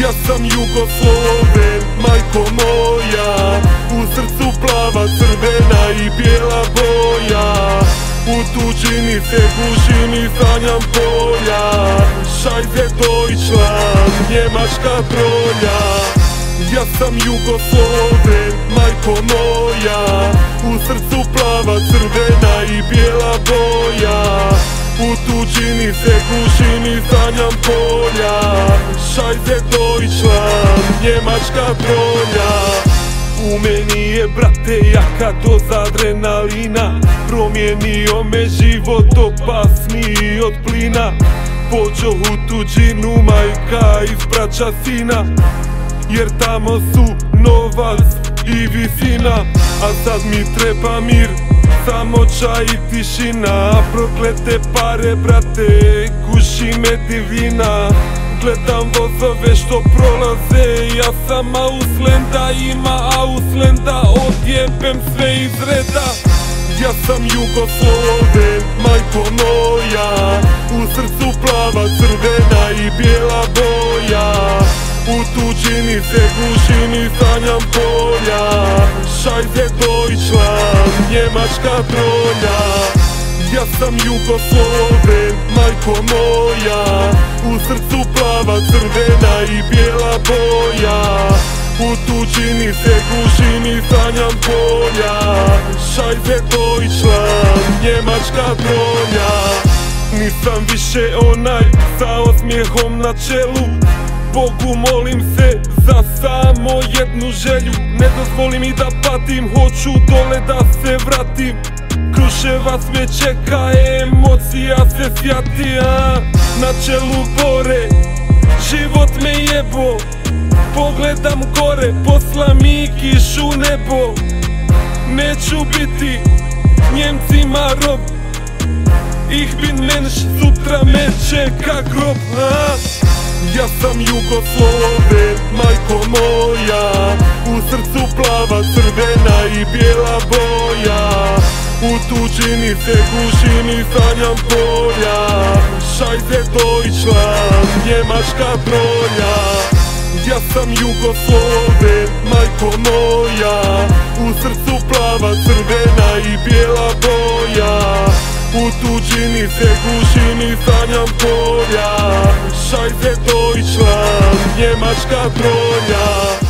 Ja sam Jugosloven, majko moja. U srcu plava, crvena i bijela boja. U tuđini se gušim i sanjam polja. Šajze Deutschland, njemačka trolja Ja sam Jugosloven, majko moja. U srcu plava, crvena i bijela boja. U tuđini se gušim i sanjam polja Šajze Deutschland, njemačka trolja u meni je brate jaka doza adrenalina. Promijenio me život opasniji od plina Počeo u tuđinu majka ispraća sina Jer tamo su novac i visina. A sad mi treba mir, samo čaj i tišina. Proklete pare brate, guši me divina. Gledam vozove što prolaze Ja sam Auslenda, ima Auslenda Odjebem sve iz reda. Ja sam Jugosloven, majko moja i bijela boja U tuđini se gušim i sanjam polja. Šajze Deutschland, njemačka trolja. Ja sam Jugosloven, majko moja. U srcu plava, crvena i bijela boja. U tuđini se gušim i sanjam polja. Šajze Deutschland, njemačka trolja Nisam više onaj sa osmijehom na čelu. Bogu molim se za samo jednu želju. Ne dozvoli mi da patim, hoću dole da se vratim. Kruševac me čeka, emocija se sjati a Na čelu bore, život me jebo. Pogledam gore, posla mi kišu nebo. Neću biti Njemcima rob Ich bin mensch, sutra me čeka grob? Ja sam Jugosloven, majko moja. U srcu plava, crvena i bijela boja. U tuđini se gušim i sanjam polja. Šajze Deutschland, njemačka trolja Ja sam Jugosloven, majko moja. U srcu plava, crvena i bijela boja U tuđini se gušim i sanjam polja. Šajze Deutschland, njemačka trolja